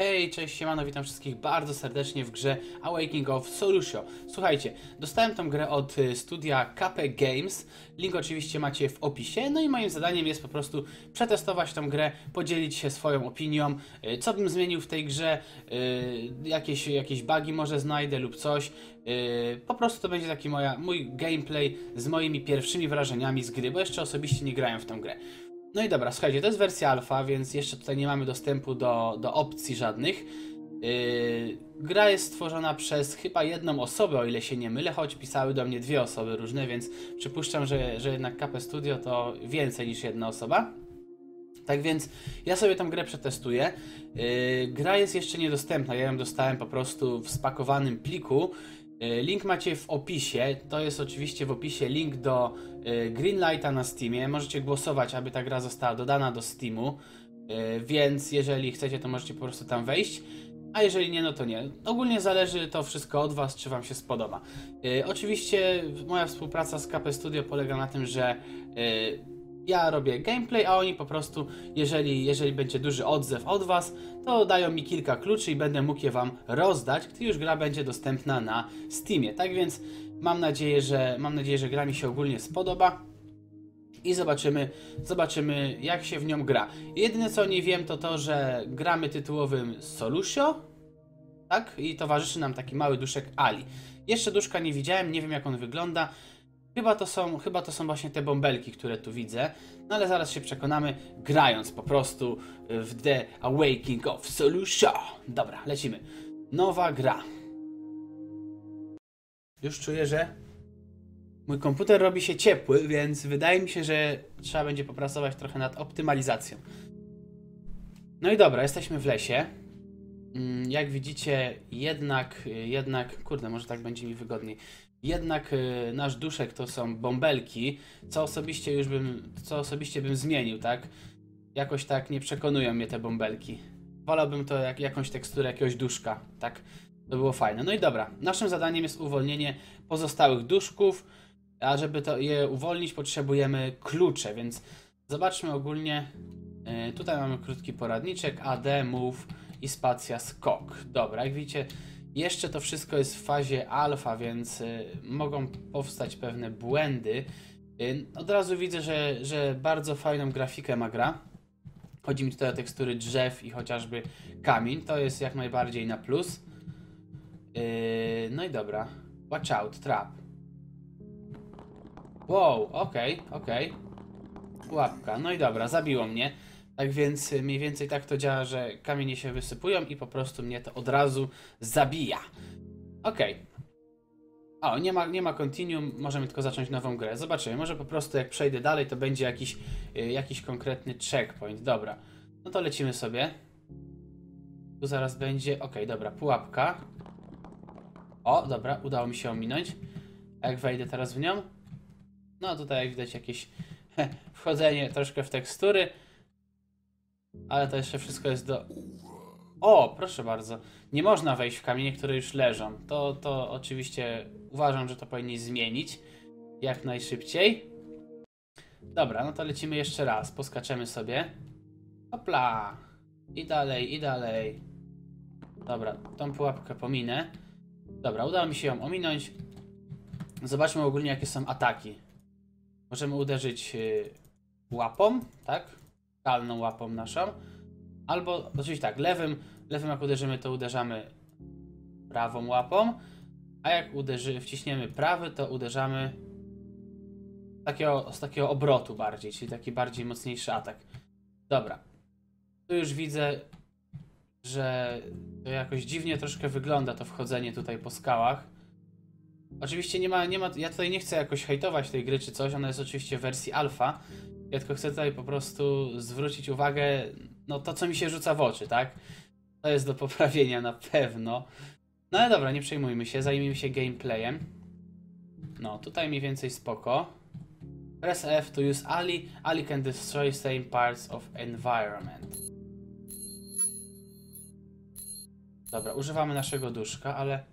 Hej, cześć, siemano, witam wszystkich bardzo serdecznie w grze Awakening of Solution. Słuchajcie, dostałem tą grę od y, studia KP Games, link oczywiście macie w opisie, no i moim zadaniem jest po prostu przetestować tą grę, podzielić się swoją opinią, y, co bym zmienił w tej grze, y, jakieś, jakieś bugi może znajdę lub coś. Po prostu to będzie taki moja, mój gameplay z moimi pierwszymi wrażeniami z gry, bo jeszcze osobiście nie grałem w tą grę. No i dobra, słuchajcie, to jest wersja alfa, więc jeszcze tutaj nie mamy dostępu do, do opcji żadnych. Yy, gra jest stworzona przez chyba jedną osobę, o ile się nie mylę, choć pisały do mnie dwie osoby różne, więc przypuszczam, że, że jednak KP Studio to więcej niż jedna osoba. Tak więc ja sobie tą grę przetestuję. Yy, gra jest jeszcze niedostępna, ja ją dostałem po prostu w spakowanym pliku. Yy, link macie w opisie. To jest oczywiście w opisie link do Y, Greenlighta na Steamie. Możecie głosować, aby ta gra została dodana do Steamu, y, więc jeżeli chcecie, to możecie po prostu tam wejść. A jeżeli nie, no to nie. Ogólnie zależy to wszystko od Was, czy Wam się spodoba. Oczywiście moja współpraca z KP Studio polega na tym, że ja robię gameplay, a oni po prostu, jeżeli, jeżeli będzie duży odzew od Was, to dają mi kilka kluczy i będę mógł je Wam rozdać, gdy już gra będzie dostępna na Steamie. Tak więc Mam nadzieję, że, mam nadzieję, że gra mi się ogólnie spodoba. I zobaczymy, zobaczymy jak się w nią gra. Jedyne co nie wiem to to, że gramy tytułowym Solusio, tak? I towarzyszy nam taki mały duszek Ali. Jeszcze duszka nie widziałem, nie wiem jak on wygląda. Chyba to są, chyba to są właśnie te bąbelki, które tu widzę. No ale zaraz się przekonamy, grając po prostu w The Awakening of Solution. Dobra, lecimy. Nowa gra. Już czuję, że mój komputer robi się ciepły, więc wydaje mi się, że trzeba będzie popracować trochę nad optymalizacją. No i dobra, jesteśmy w lesie. Mm, jak widzicie, jednak, jednak, kurde, może tak będzie mi wygodniej. Jednak y, nasz duszek to są bąbelki, co osobiście już bym, co osobiście bym zmienił, tak? Jakoś tak nie przekonują mnie te bąbelki. Wolałbym to jak, jakąś teksturę jakiegoś duszka, tak? To było fajne. No i dobra, naszym zadaniem jest uwolnienie pozostałych duszków, a żeby to je uwolnić potrzebujemy klucze, więc zobaczmy ogólnie. Yy, tutaj mamy krótki poradniczek, AD, Move i spacja skok. Dobra, jak widzicie, jeszcze to wszystko jest w fazie alfa, więc yy, mogą powstać pewne błędy. Yy, od razu widzę, że, że bardzo fajną grafikę ma gra. Chodzi mi tutaj o tekstury drzew i chociażby kamień. To jest jak najbardziej na plus. Yy, no i dobra. Watch out, trap. Wow, okej, okay, okej. Okay. Łapka, no i dobra, zabiło mnie. Tak więc mniej więcej tak to działa, że kamienie się wysypują i po prostu mnie to od razu zabija. Okej. Okay. O, nie ma, nie ma continuum, możemy tylko zacząć nową grę. Zobaczymy, może po prostu jak przejdę dalej, to będzie jakiś, yy, jakiś konkretny checkpoint. Dobra, no to lecimy sobie. Tu zaraz będzie, okej, dobra, pułapka. O, dobra, udało mi się ominąć. A jak wejdę teraz w nią? No tutaj jak widać jakieś wchodzenie troszkę w tekstury. Ale to jeszcze wszystko jest do... O, proszę bardzo. Nie można wejść w kamienie, które już leżą. To, to oczywiście uważam, że to powinni zmienić jak najszybciej. Dobra, no to lecimy jeszcze raz. Poskaczemy sobie. Hopla! I dalej, i dalej. Dobra, tą pułapkę pominę. Dobra, udało mi się ją ominąć. Zobaczmy ogólnie, jakie są ataki. Możemy uderzyć y, łapą, tak? Łapą naszą. Albo, oczywiście tak, lewym, lewym jak uderzymy, to uderzamy prawą łapą. A jak uderzy, wciśniemy prawy, to uderzamy takiego, z takiego obrotu bardziej, czyli taki bardziej mocniejszy atak. Dobra. Tu już widzę że to jakoś dziwnie troszkę wygląda to wchodzenie tutaj po skałach. Oczywiście nie ma, nie ma, ja tutaj nie chcę jakoś hejtować tej gry czy coś, ona jest oczywiście w wersji alfa. Ja tylko chcę tutaj po prostu zwrócić uwagę, no to co mi się rzuca w oczy, tak? To jest do poprawienia na pewno. No ale dobra, nie przejmujmy się, zajmijmy się gameplayem. No, tutaj mniej więcej spoko. Press F to use Ali. Ali can destroy same parts of environment. Dobra, używamy naszego duszka, ale...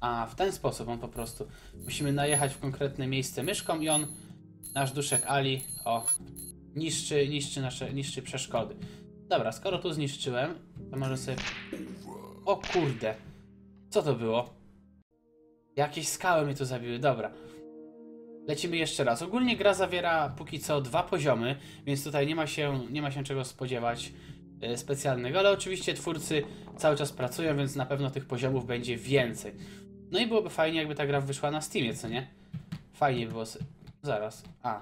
A, w ten sposób on po prostu... Musimy najechać w konkretne miejsce myszką i on, nasz duszek Ali, o, niszczy, niszczy nasze, niszczy przeszkody. Dobra, skoro tu zniszczyłem, to może sobie... O kurde. Co to było? Jakieś skały mnie tu zabiły, dobra. Lecimy jeszcze raz. Ogólnie gra zawiera póki co dwa poziomy, więc tutaj nie ma się, nie ma się czego spodziewać e, specjalnego, ale oczywiście twórcy cały czas pracują, więc na pewno tych poziomów będzie więcej. No i byłoby fajnie, jakby ta gra wyszła na Steamie, co nie? Fajnie było. Zaraz. A.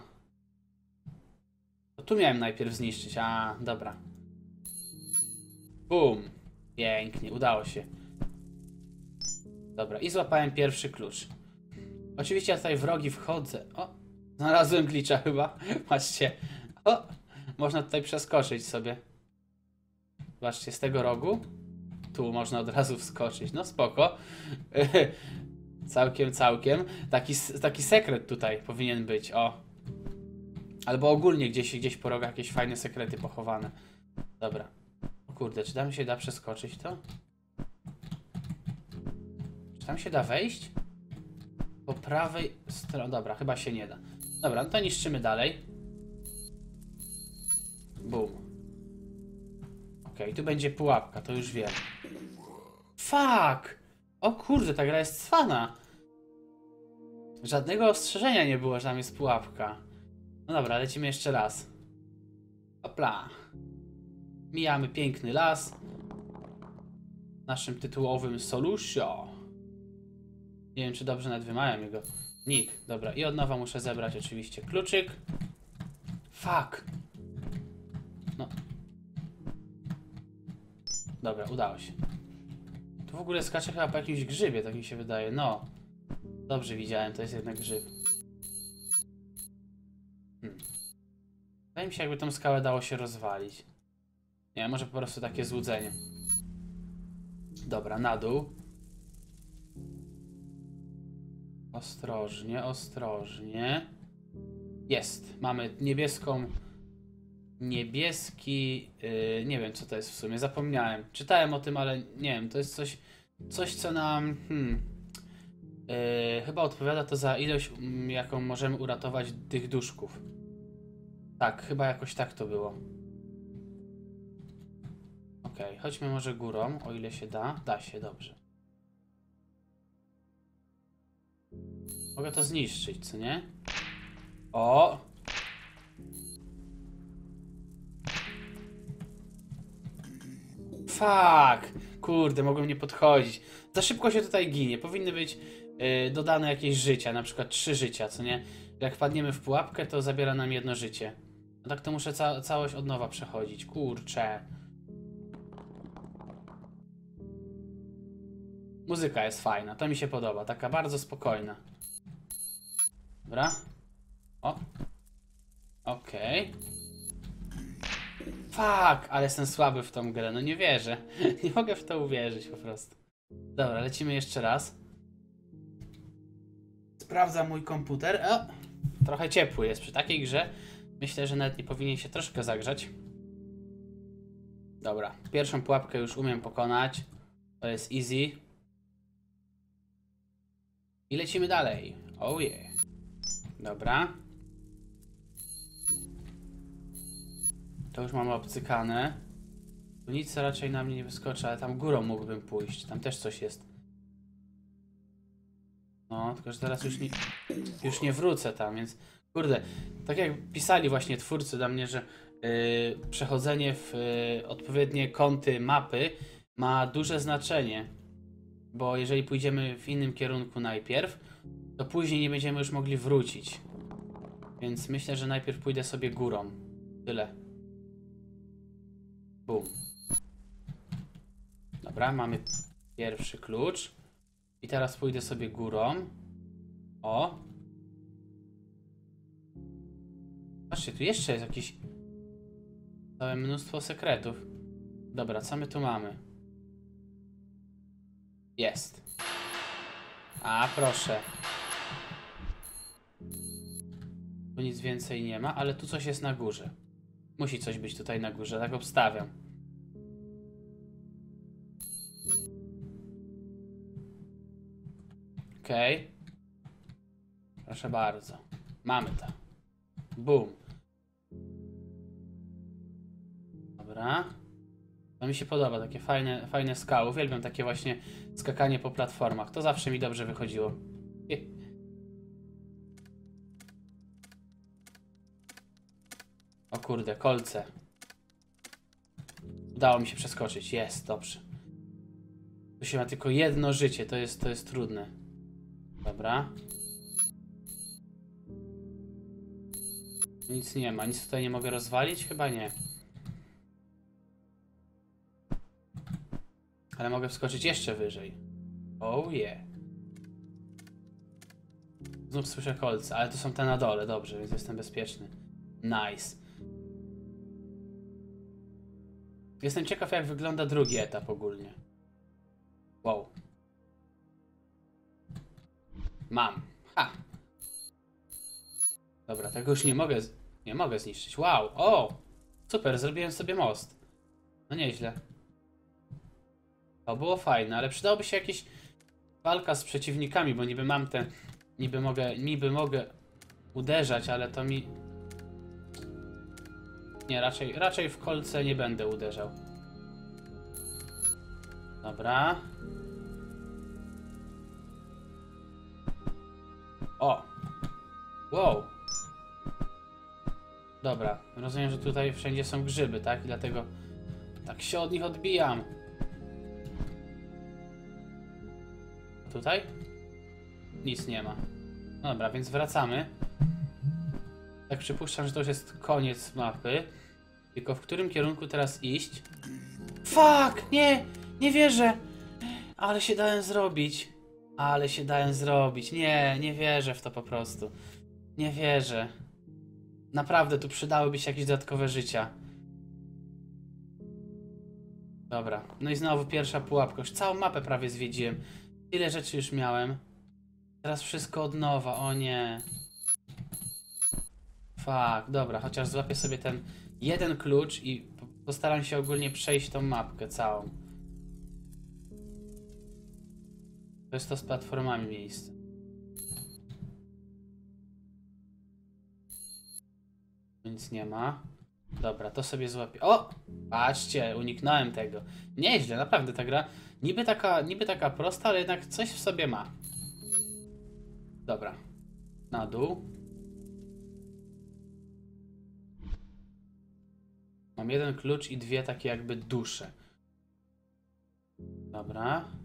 To tu miałem najpierw zniszczyć. A, dobra. Bum. Pięknie, udało się. Dobra, i złapałem pierwszy klucz. Oczywiście ja tutaj w rogi wchodzę. O, znalazłem glitcha chyba. Patrzcie. O, można tutaj przeskoczyć sobie. Zobaczcie, z tego rogu. Tu można od razu wskoczyć. No spoko. całkiem, całkiem. Taki, taki sekret tutaj powinien być. O. Albo ogólnie gdzieś, gdzieś po rogach jakieś fajne sekrety pochowane. Dobra. O kurde, czy tam się da przeskoczyć to? Czy tam się da wejść? Po prawej stronie. Dobra, chyba się nie da. Dobra, no to niszczymy dalej. Bum. Okej, tu będzie pułapka, to już wiem. Fuck! O kurde, ta gra jest cwana. Żadnego ostrzeżenia nie było, że tam jest pułapka. No dobra, lecimy jeszcze raz. Hopla. Mijamy piękny las. Naszym tytułowym Solusio. Nie wiem, czy dobrze nawet wymawiam jego nick. Dobra, i od nowa muszę zebrać oczywiście kluczyk. Fuck. No. Dobra, udało się. Tu w ogóle skacze chyba po jakimś grzybie, tak mi się wydaje. No. Dobrze widziałem, to jest jednak grzyb. Hmm. Wydaje mi się, jakby tą skałę dało się rozwalić. Nie, może po prostu takie złudzenie. Dobra, na dół. Ostrożnie, ostrożnie. Jest. Mamy niebieską. Niebieski. Yy, nie wiem, co to jest w sumie. Zapomniałem. Czytałem o tym, ale nie wiem. To jest coś. Coś, co nam. Hmm, yy, chyba odpowiada to za ilość, mm, jaką możemy uratować tych duszków. Tak, chyba jakoś tak to było. Okej, chodźmy może górą, o ile się da. Da się, dobrze. Mogę to zniszczyć, co nie? O! Fuck! Kurde, mogłem nie podchodzić. Za szybko się tutaj ginie. Powinny być dodane jakieś życia, na przykład trzy życia, co nie? Jak wpadniemy w pułapkę, to zabiera nam jedno życie. A tak to muszę ca całość od nowa przechodzić. Kurczę. Muzyka jest fajna, to mi się podoba. Taka bardzo spokojna. Dobra. O. Okej. Fuck, ale jestem słaby w tą grę, no nie wierzę. Nie mogę w to uwierzyć po prostu. Dobra, lecimy jeszcze raz. Sprawdzam mój komputer. O, trochę ciepły jest przy takiej grze. Myślę, że nawet nie powinien się troszkę zagrzać. Dobra, pierwszą pułapkę już umiem pokonać. To jest easy. I lecimy dalej. Oh yeah. Dobra. To już mamy obcykane. Tu nic raczej na mnie nie wyskoczy, ale tam górą mógłbym pójść. Tam też coś jest. No, tylko że teraz już nie, już nie wrócę tam, więc kurde, tak jak pisali właśnie twórcy do mnie, że yy, przechodzenie w yy, odpowiednie kąty mapy ma duże znaczenie, bo jeżeli pójdziemy w innym kierunku najpierw, to później nie będziemy już mogli wrócić. Więc myślę, że najpierw pójdę sobie górą. Tyle. Bum. Dobra, mamy pierwszy klucz. I teraz pójdę sobie górą. O. Patrzcie, tu jeszcze jest jakieś całe mnóstwo sekretów. Dobra, co my tu mamy? Jest. A, proszę. Tu nic więcej nie ma, ale tu coś jest na górze. Musi coś być tutaj na górze, tak obstawiam. Okej. Okay. Proszę bardzo. Mamy to. Boom. Dobra. To mi się podoba, takie fajne, fajne skały. Uwielbiam takie właśnie skakanie po platformach. To zawsze mi dobrze wychodziło. O kurde, kolce. Udało mi się przeskoczyć. Jest, dobrze. Tu się ma tylko jedno życie, to jest, to jest trudne. Dobra. Nic nie ma, nic tutaj nie mogę rozwalić? Chyba nie. Ale mogę wskoczyć jeszcze wyżej. Oh yeah. Znów słyszę kolce, ale to są te na dole, dobrze, więc jestem bezpieczny. Nice. Jestem ciekaw, jak wygląda drugi etap ogólnie. Wow. Mam. Ha. Dobra, tego już nie mogę, nie mogę zniszczyć. Wow, o! Super, zrobiłem sobie most. No nieźle. To było fajne, ale przydałoby się jakieś walka z przeciwnikami, bo niby mam te, niby mogę, niby mogę uderzać, ale to mi... Nie, raczej, raczej w kolce nie będę uderzał. Dobra. O! Wow! Dobra, rozumiem, że tutaj wszędzie są grzyby, tak? I dlatego tak się od nich odbijam. Tutaj? Nic nie ma. Dobra, więc wracamy. Tak przypuszczam, że to już jest koniec mapy. Tylko w którym kierunku teraz iść? Fuck! Nie! Nie wierzę! Ale się dałem zrobić. Ale się dałem zrobić. Nie, nie wierzę w to po prostu. Nie wierzę. Naprawdę, tu przydałyby się jakieś dodatkowe życia. Dobra, no i znowu pierwsza pułapka. Już całą mapę prawie zwiedziłem. Tyle rzeczy już miałem. Teraz wszystko od nowa, o nie. Fuck, dobra, chociaż złapię sobie ten jeden klucz i po- postaram się ogólnie przejść tą mapkę całą. To jest to z platformami miejsce. Nic nie ma. Dobra, to sobie złapię. O! Patrzcie, uniknąłem tego. Nieźle, naprawdę ta gra. Niby taka, niby taka prosta, ale jednak coś w sobie ma. Dobra. Na dół. Mam jeden klucz i dwie takie jakby dusze. Dobra.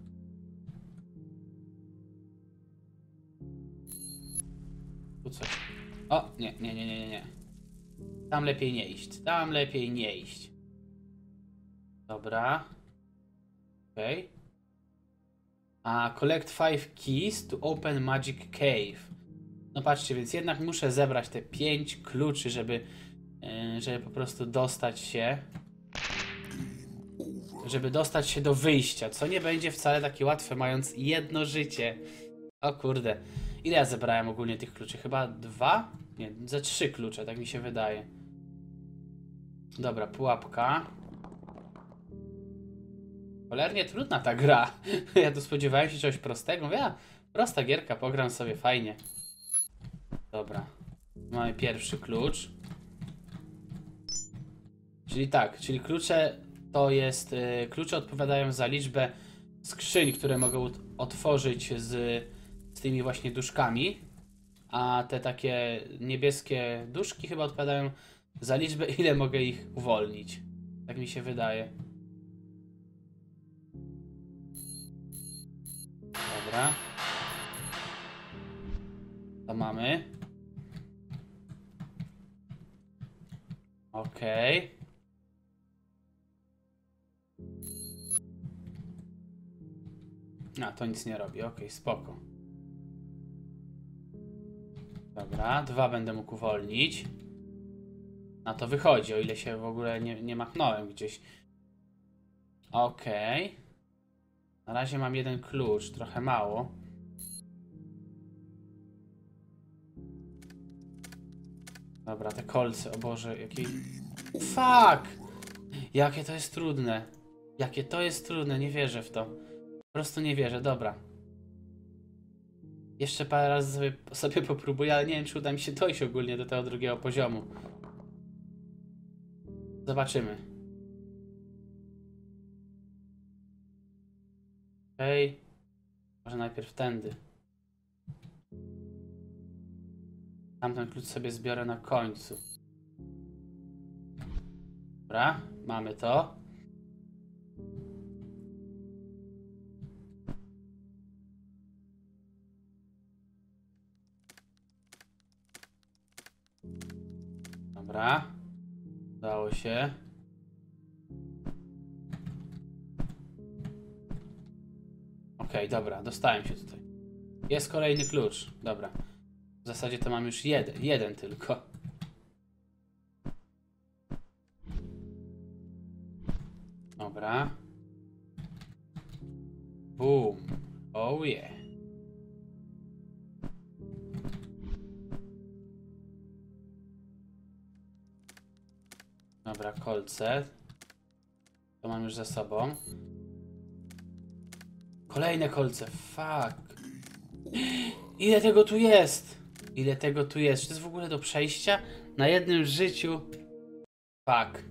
Tu coś. O, nie, nie, nie, nie, nie. Tam lepiej nie iść. Tam lepiej nie iść. Dobra. Okej. A collect five keys to open magic cave. No patrzcie, więc jednak muszę zebrać te pięć kluczy, żeby, yy, żeby po prostu dostać się. Żeby dostać się do wyjścia, co nie będzie wcale takie łatwe, mając jedno życie. O kurde. Ile ja zebrałem ogólnie tych kluczy? Chyba dwa? Nie, ze trzy klucze, tak mi się wydaje. Dobra, pułapka. Cholernie trudna ta gra. Ja tu spodziewałem się czegoś prostego. Mówię, a, prosta gierka, pogram sobie fajnie. Dobra. Mamy pierwszy klucz. Czyli tak, czyli klucze to jest. Y, klucze odpowiadają za liczbę skrzyń, które mogę ut- otworzyć z, z tymi właśnie duszkami. A te takie niebieskie duszki chyba odpowiadają za liczbę, ile mogę ich uwolnić. Tak mi się wydaje. Dobra. To mamy. Okej. A, to nic nie robi. Okej, spoko. Dobra, dwa będę mógł uwolnić. Na to wychodzi, o ile się w ogóle nie, nie machnąłem gdzieś. Okej. Na razie mam jeden klucz, trochę mało. Dobra, te kolce, o Boże, jakiej... Fuck! Jakie to jest trudne. Jakie to jest trudne, nie wierzę w to. Po prostu nie wierzę, dobra. Jeszcze parę razy sobie, sobie popróbuję, ale nie wiem, czy uda mi się dojść ogólnie do tego drugiego poziomu. Zobaczymy. Okej. Okay. Może najpierw tędy. Tamten klucz sobie zbiorę na końcu. Dobra, mamy to. Dobra. Udało się. Okej, dobra, dostałem się tutaj. Jest kolejny klucz. Dobra. W zasadzie to mam już jeden, jeden tylko. Dobra. Boom. Oh yeah. Dobra, kolce. To mam już za sobą. Kolejne kolce. Fuck. Ile tego tu jest? Ile tego tu jest? Czy to jest w ogóle do przejścia? Na jednym życiu? Fuck.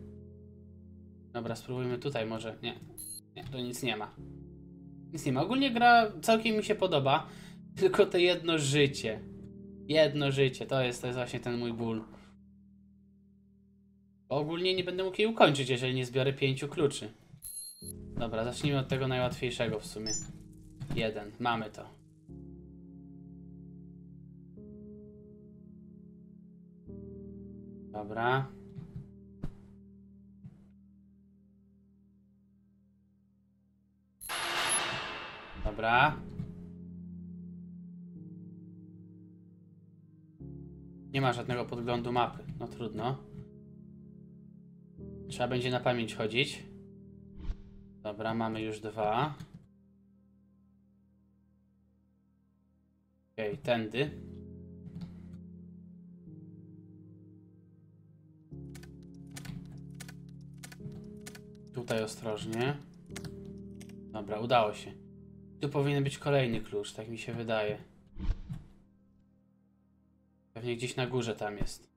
Dobra, spróbujmy tutaj może. Nie. Nie, to nic nie ma. Nic nie ma. Ogólnie gra całkiem mi się podoba. Tylko to jedno życie. Jedno życie. To jest, to jest właśnie ten mój ból. Ogólnie nie będę mógł jej ukończyć, jeżeli nie zbiorę pięciu kluczy. Dobra, zacznijmy od tego najłatwiejszego w sumie. Jeden. Mamy to. Dobra. Dobra. Nie ma żadnego podglądu mapy. No trudno. Trzeba będzie na pamięć chodzić. Dobra, mamy już dwa. Okej, okay, tędy. Tutaj ostrożnie. Dobra, udało się. Tu powinien być kolejny klucz, tak mi się wydaje. Pewnie gdzieś na górze tam jest.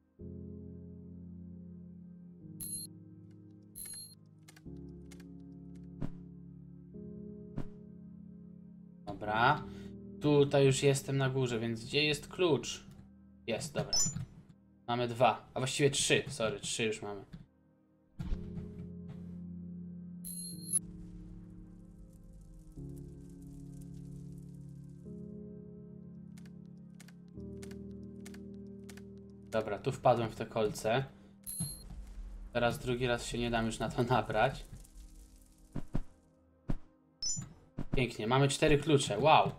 Dobra. Tutaj już jestem na górze, więc gdzie jest klucz? Jest, dobra. Mamy dwa, a właściwie trzy. Sorry, trzy już mamy. Dobra, tu wpadłem w te kolce. Teraz drugi raz się nie dam już na to nabrać. Pięknie, mamy cztery klucze, wow.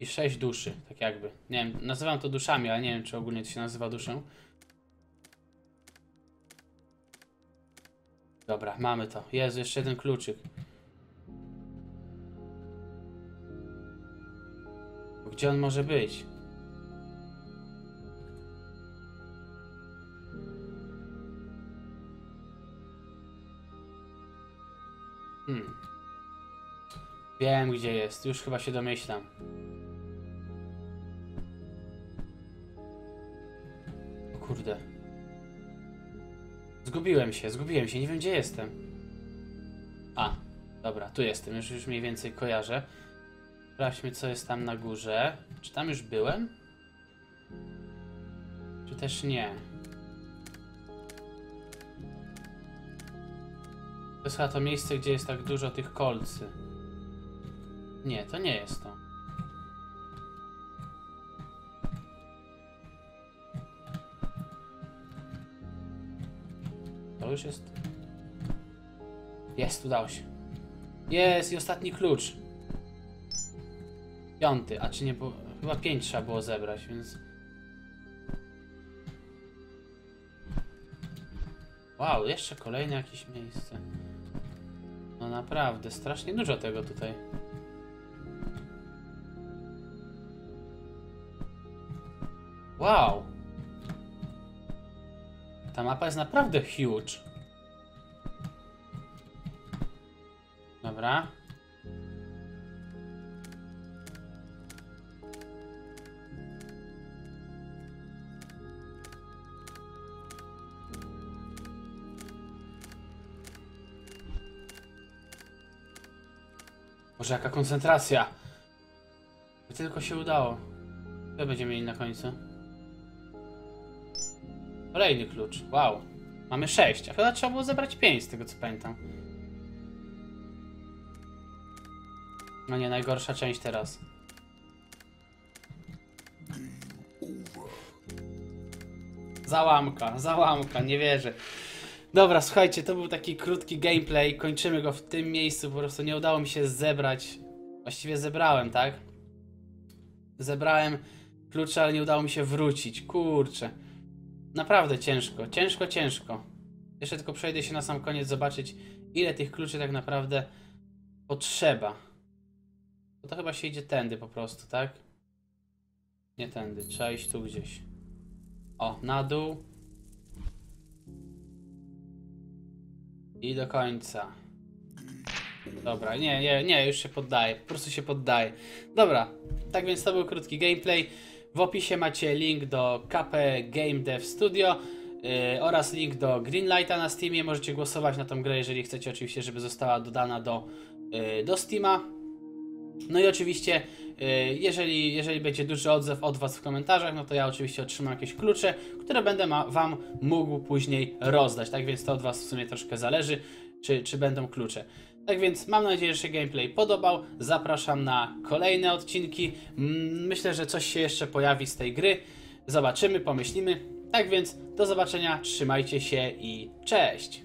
I sześć duszy, tak jakby. Nie wiem, nazywam to duszami, ale nie wiem, czy ogólnie to się nazywa duszą. Dobra, mamy to. Jezu, jeszcze jeden kluczyk. Gdzie on może być? Hmm. Wiem gdzie jest, już chyba się domyślam. O kurde. Zgubiłem się, zgubiłem się, nie wiem gdzie jestem. A, dobra, tu jestem, już, już mniej więcej kojarzę. Sprawdźmy co jest tam na górze. Czy tam już byłem? Czy też nie? To jest chyba to miejsce, gdzie jest tak dużo tych kolcy. Nie, to nie jest to. To już jest. Jest, udało się. Jest i ostatni klucz. Piąty, a czy nie było. Chyba pięć trzeba było zebrać, więc. Wow, jeszcze kolejne jakieś miejsce. Naprawdę, strasznie dużo tego tutaj. Wow! Ta mapa jest naprawdę huge. Dobra. Boże, jaka koncentracja. By tylko się udało. Co będziemy mieli na końcu? Kolejny klucz. Wow. Mamy sześć. A chyba trzeba było zebrać pięć, z tego co pamiętam. No nie, najgorsza część teraz. Załamka, załamka, nie wierzę. Dobra, słuchajcie, to był taki krótki gameplay. Kończymy go w tym miejscu. Po prostu nie udało mi się zebrać. Właściwie zebrałem, tak? Zebrałem klucze, ale nie udało mi się wrócić. Kurczę. Naprawdę ciężko, ciężko, ciężko. Jeszcze tylko przejdę się na sam koniec zobaczyć, ile tych kluczy tak naprawdę potrzeba. Bo to chyba się idzie tędy po prostu, tak? Nie tędy, trzeba iść tu gdzieś. O, na dół. I do końca. Dobra, nie, nie, nie, już się poddaję, po prostu się poddaję. Dobra, tak więc to był krótki gameplay. W opisie macie link do KP Game Dev Studio yy, oraz link do Greenlighta na Steamie. Możecie głosować na tą grę, jeżeli chcecie oczywiście, żeby została dodana do, yy, do Steama. No i oczywiście, yy, jeżeli, jeżeli będzie duży odzew od Was w komentarzach, no to ja oczywiście otrzymam jakieś klucze, które będę ma, Wam mógł później rozdać. Tak więc to od Was w sumie troszkę zależy, czy, czy będą klucze. Tak więc mam nadzieję, że się gameplay podobał. Zapraszam na kolejne odcinki. Mm, Myślę, że coś się jeszcze pojawi z tej gry. Zobaczymy, pomyślimy. Tak więc do zobaczenia, trzymajcie się i cześć!